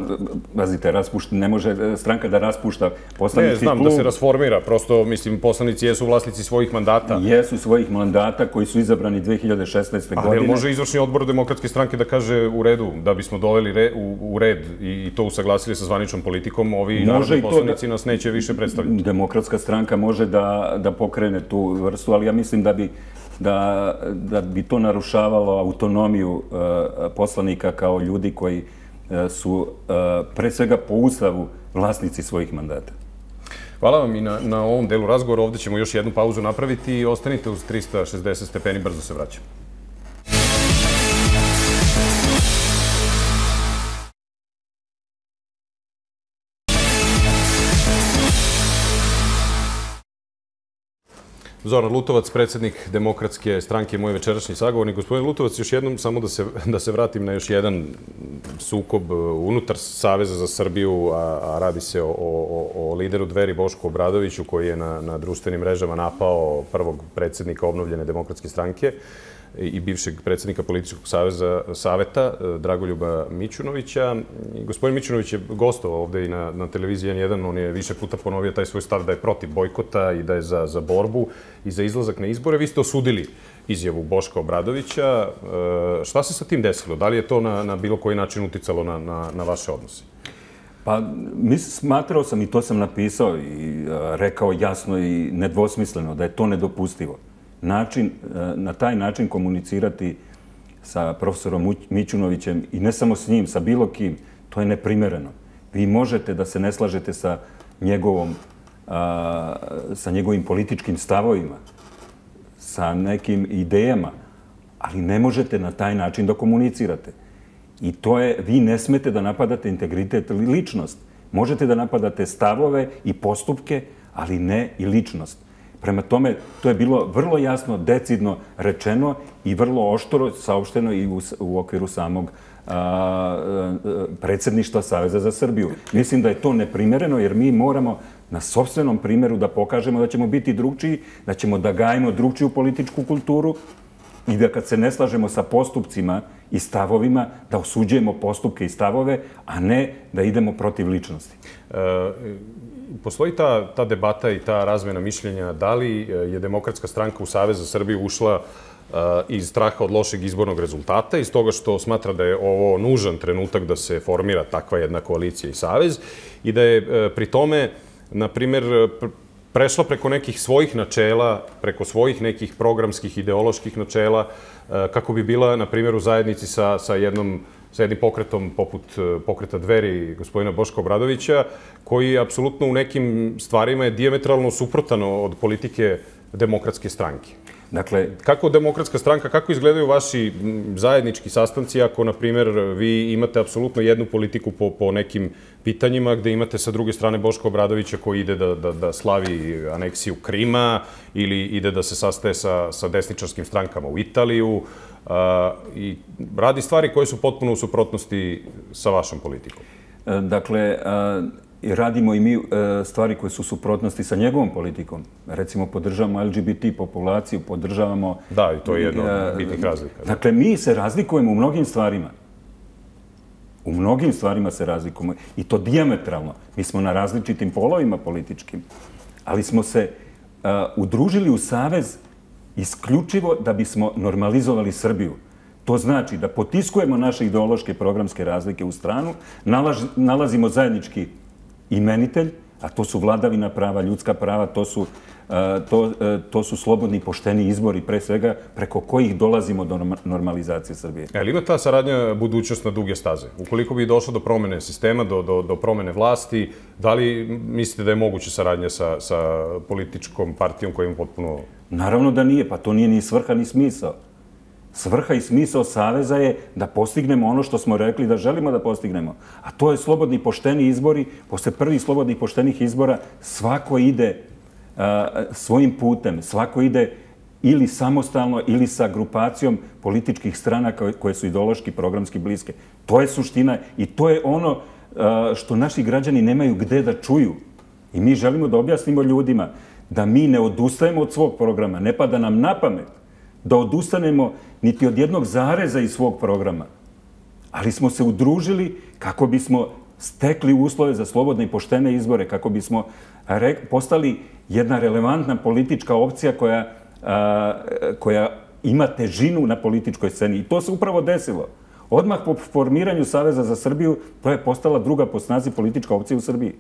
vazite, raspušta, ne može stranka da raspušta poslanički klub. Ne, znam da se rasformira, prosto, mislim, poslanici jesu vlasnici svojih mandata. Jesu svojih mandata koji su izabrani 2016. godine. Ali može izvršni odbor demokratske stranke da kaže u redu, da bismo doveli u, red i to usaglasili sa zvaničnom politikom, ovi narodni poslanici nas neće više predstaviti. Demokratska stranka može da, da pokrene tu vrstu, ali ja mislim da bi da, da bi to narušavalo autonomiju e, poslanika kao ljudi koji e, su e, pre svega po ustavu vlasnici svojih mandata. Hvala vam i na, na ovom delu razgovora. Ovdje ćemo još jednu pauzu napraviti i ostanite uz 360 stepeni, brzo se vraćamo. Zoran Lutovac, predsjednik Demokratske stranke, moj večerašnji sagovornik. Gospodin Lutovac, još jednom samo da se, da se vratim na još jedan sukob e, unutar Saveza za Srbiju, a, a radi se o, o, o lideru dveri Bošku Obradoviću, koji je na, na društvenim mrežama napao prvog predsjednika obnovljene Demokratske stranke i bivšeg predsjednika političkog saveza, saveta e, Dragoljuba Mićunovića. Gospodin Mićunović je gostao ovde i na, na televiziji N1. On je više puta ponovio taj svoj stav da je protiv bojkota i da je za, za borbu i za izlazak na izbore. Vi ste osudili izjavu Boška Obradovića. E, šta se sa tim desilo? Da li je to na, na bilo koji način uticalo na, na, na vaše odnose? Pa, mislim, smatrao sam i to sam napisao i e, rekao jasno i nedvosmisleno da je to nedopustivo. Način, e, na taj način komunicirati sa profesorom Mićunovićem i ne samo s njim, sa bilo kim, to je neprimereno. Vi možete da se ne slažete sa njegovom, sa njegovim političkim stavovima, sa nekim idejama, ali ne možete na taj način da komunicirate. I to je, vi ne smete da napadate integritet ili ličnost. Možete da napadate stavove i postupke, ali ne i ličnost. Prema tome, to je bilo vrlo jasno, decidno rečeno i vrlo oštoro saopšteno i u, u okviru samog a, predsjedništva Saveza za Srbiju. Mislim da je to neprimereno jer mi moramo na sobstvenom primjeru da pokažemo da ćemo biti drugčiji, da ćemo da gajimo drugčiju političku kulturu i da kad se ne slažemo sa postupcima i stavovima, da osuđujemo postupke i stavove, a ne da idemo protiv ličnosti. E, postoji ta, ta debata i ta razmjena mišljenja da li e, je Demokratska stranka u Savez za Srbiju ušla e, iz straha od lošeg izbornog rezultata, iz toga što smatra da je ovo nužan trenutak da se formira takva jedna koalicija i savez i da je e, pri tome, na primjer, prešla preko nekih svojih načela, preko svojih nekih programskih, ideoloških načela, e, kako bi bila, na primjer, u zajednici sa, sa jednom sa jednim pokretom poput e, pokreta dveri gospodina Boška Obradovića, koji apsolutno u nekim stvarima je diametralno suprotano od politike demokratske stranke. Dakle, kako demokratska stranka, kako izgledaju vaši zajednički sastanci ako, na primjer, vi imate apsolutno jednu politiku po, po nekim pitanjima gde imate sa druge strane Boško Obradovića koji ide da, da, da slavi aneksiju Krima ili ide da se sastaje sa, sa desničarskim strankama u Italiju a, i radi stvari koje su potpuno u suprotnosti sa vašom politikom? E, dakle, a, radimo i mi e, stvari koje su suprotnosti sa njegovom politikom. Recimo, podržavamo LGBT populaciju, podržavamo... Da, i to je jedno od bitnih razlika. Dakle, mi se razlikujemo u mnogim stvarima. U mnogim stvarima se razlikujemo. I to diametralno. Mi smo na različitim polovima političkim. Ali smo se uh, udružili u savez isključivo da bismo normalizovali Srbiju. To znači da potiskujemo naše ideološke programske razlike u stranu, nalazimo zajednički imenitelj, a to su vladavina prava, ljudska prava, to su, e, to, e, to su slobodni i pošteni izbori, pre svega, preko kojih dolazimo do normalizacije Srbije. E, ali ima ta saradnja budućnost na duge staze? Ukoliko bi došlo do promene sistema, do, do, do promene vlasti, da li mislite da je moguće saradnja sa, sa političkom partijom koja ima potpuno... Naravno da nije, pa to nije ni svrha, ni smisao. Svrha i smisao Saveza je da postignemo ono što smo rekli da želimo da postignemo. A to je slobodni i pošteni izbori. Posle prvih slobodnih i poštenih izbora svako ide e, svojim putem, svako ide ili samostalno ili sa grupacijom političkih strana koje su ideološki, programski bliske. To je suština i to je ono e, što naši građani nemaju gde da čuju. I mi želimo da objasnimo ljudima da mi ne odustajemo od svog programa, ne pada nam na pamet da odustanemo niti od jednog zareza iz svog programa. Ali smo se udružili kako bismo stekli uslove za slobodne i poštene izbore, kako bismo postali jedna relevantna politička opcija koja, a, koja ima težinu na političkoj sceni. I to se upravo desilo. Odmah po formiranju Saveza za Srbiju, to je postala druga po snazi politička opcija u Srbiji.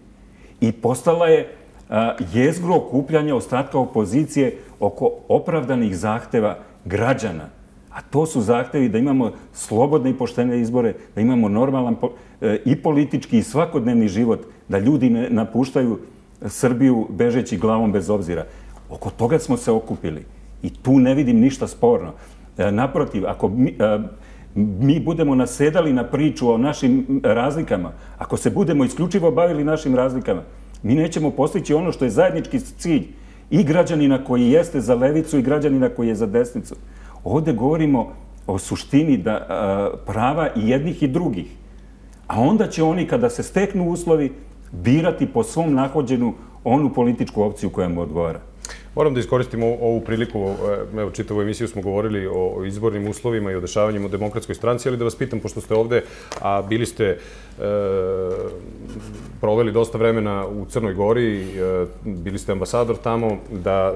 I postala je a, jezgro okupljanja ostatka opozicije oko opravdanih zahteva građana. A to su zahtevi da imamo slobodne i poštene izbore, da imamo normalan e, i politički i svakodnevni život, da ljudi ne napuštaju Srbiju bežeći glavom bez obzira. Oko toga smo se okupili. I tu ne vidim ništa sporno. E, naprotiv, ako mi, e, mi budemo nasedali na priču o našim razlikama, ako se budemo isključivo bavili našim razlikama, mi nećemo postići ono što je zajednički cilj, i građanina koji jeste za levicu i građanina koji je za desnicu. Ovdje govorimo o suštini da prava i jednih i drugih. A onda će oni, kada se steknu uslovi, birati po svom nahođenu onu političku opciju koja mu odgovara. Moram da iskoristimo ovu priliku, evo, čitavu emisiju smo govorili o izbornim uslovima i o dešavanjima u demokratskoj stranci, ali da vas pitam, pošto ste ovde, a bili ste e, proveli dosta vremena u Crnoj Gori, e, bili ste ambasador tamo, da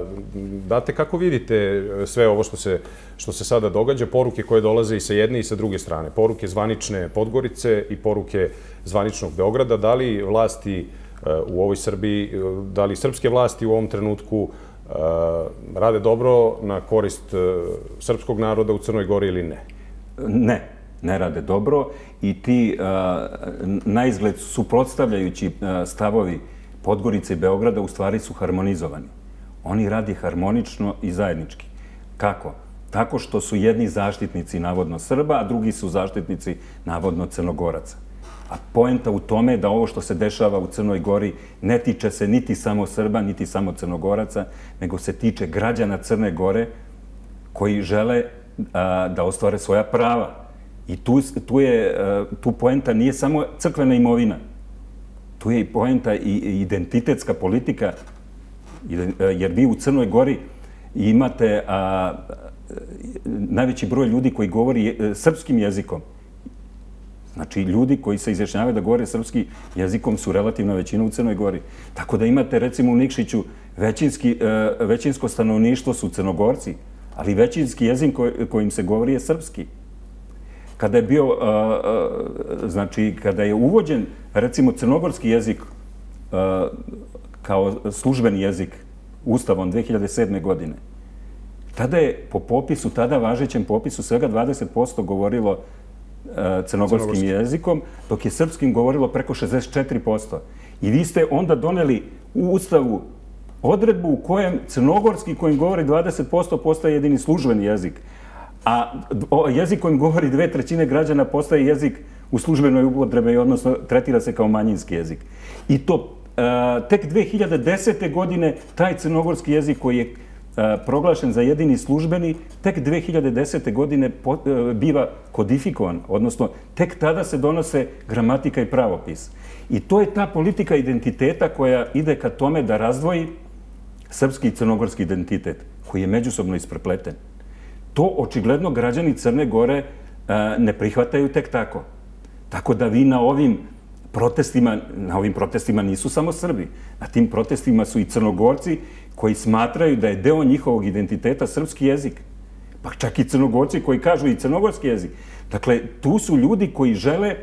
date kako vidite sve ovo što se, što se sada događa, poruke koje dolaze i sa jedne i sa druge strane, poruke zvanične Podgorice i poruke zvaničnog Beograda, da li vlasti e, u ovoj Srbiji, e, da li srpske vlasti u ovom trenutku Eh, rade dobro na korist eh, srpskog naroda u Crnoj Gori ili ne? Ne, ne rade dobro i ti eh, na izgled suprotstavljajući stavovi Podgorice i Beograda u stvari su harmonizovani. Oni radi harmonično i zajednički. Kako? Tako što su jedni zaštitnici navodno Srba, a drugi su zaštitnici navodno Crnogoraca. A poenta u tome je da ovo što se dešava u Crnoj Gori ne tiče se niti samo Srba, niti samo Crnogoraca, nego se tiče građana Crne Gore koji žele da ostvare svoja prava. I tu, tu, je, tu poenta nije samo crkvena imovina. Tu je i poenta i identitetska politika, jer vi u Crnoj Gori imate a, najveći broj ljudi koji govori e, srpskim jezikom. Znači, ljudi koji se izjašnjavaju da govore srpski jezikom su relativna većina u Crnoj Gori. Tako da imate, recimo, u Nikšiću većinski, e, većinsko stanovništvo su crnogorci, ali većinski jezik kojim se govori je srpski. Kada je bio, e, e, znači, kada je uvođen, recimo, crnogorski jezik kao službeni jezik Ustavom 2007. godine, tada je po popisu, tada važećem popisu, svega 20% govorilo E, crnogorskim jezikom, dok je srpskim govorilo preko 64%. I vi ste onda doneli u Ustavu odredbu u kojem crnogorski kojim govori 20% postaje jedini službeni jezik, a jezik kojim govori dve trećine građana postaje jezik u službenoj upotrebe, odnosno tretira se kao manjinski jezik. I to e, tek 2010. godine taj crnogorski jezik koji je E, proglašen za jedini službeni, tek 2010. godine e, biva kodifikovan, odnosno tek tada se donose gramatika i pravopis. I to je ta politika identiteta koja ide ka tome da razdvoji srpski i crnogorski identitet, koji je međusobno isprepleten. To očigledno građani Crne Gore e, ne prihvataju tek tako. Tako da vi na ovim protestima, na ovim protestima nisu samo Srbi. Na tim protestima su i Crnogorci koji smatraju da je deo njihovog identiteta srpski jezik. Pa čak i crnogorci koji kažu i crnogorski jezik. Dakle, tu su ljudi koji žele e,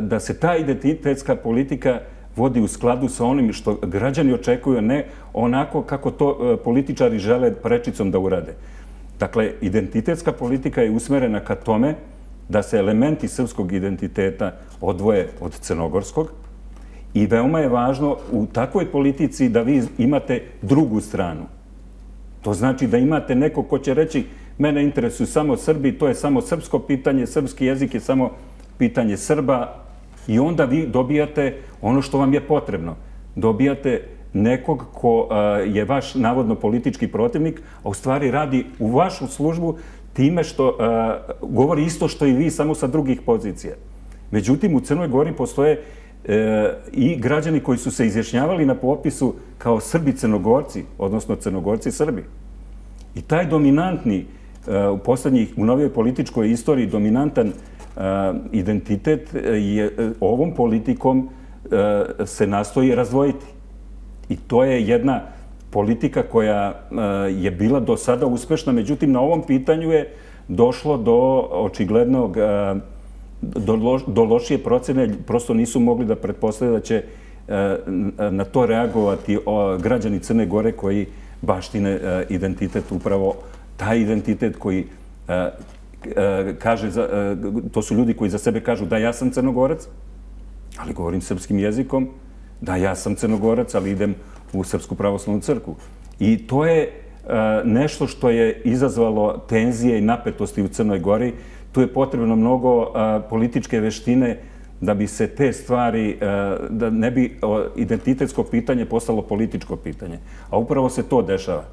da se ta identitetska politika vodi u skladu sa onim što građani očekuju, ne onako kako to e, političari žele prečicom da urade. Dakle, identitetska politika je usmerena ka tome da se elementi srpskog identiteta odvoje od crnogorskog, I veoma je važno u takvoj politici da vi imate drugu stranu. To znači da imate neko ko će reći mene interesuju samo Srbi, to je samo srpsko pitanje, srpski jezik je samo pitanje Srba i onda vi dobijate ono što vam je potrebno. Dobijate nekog ko je vaš navodno politički protivnik, a u stvari radi u vašu službu time što e, govori isto što i vi, samo sa drugih pozicija. Međutim, u Crnoj Gori postoje E, i građani koji su se izjašnjavali na popisu kao Srbi crnogorci, odnosno crnogorci Srbi. I taj dominantni, e, u poslednjih, u novoj političkoj istoriji, dominantan e, identitet e, je e, ovom politikom se nastoji razvojiti. I to je jedna politika koja e, je bila do sada uspešna, međutim na ovom pitanju je došlo do očiglednog e, do lošije procene, prosto nisu mogli da pretpostavljaju da će e, na to reagovati građani Crne Gore koji baštine identitet, upravo taj identitet koji kaže, to su ljudi koji za sebe kažu da ja sam crnogorac, ali govorim srpskim jezikom, da ja sam crnogorac, ali idem u Srpsku pravoslavnu crku. I to je e, nešto što je izazvalo tenzije i napetosti u Crnoj Gori, tu je potrebno mnogo e, političke veštine da bi se te stvari, e, da ne bi identitetsko pitanje postalo političko pitanje. A upravo se to dešava.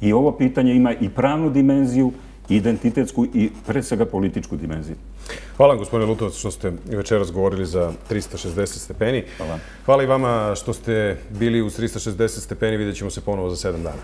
I ovo pitanje ima i pravnu dimenziju identitetsku i pre svega političku dimenziju. Hvala vam, gospodine Lutovac, što ste večeras govorili za 360 stepeni. Hvala. Hvala i vama što ste bili uz 360 stepeni. Vidjet ćemo se ponovo za sedam dana.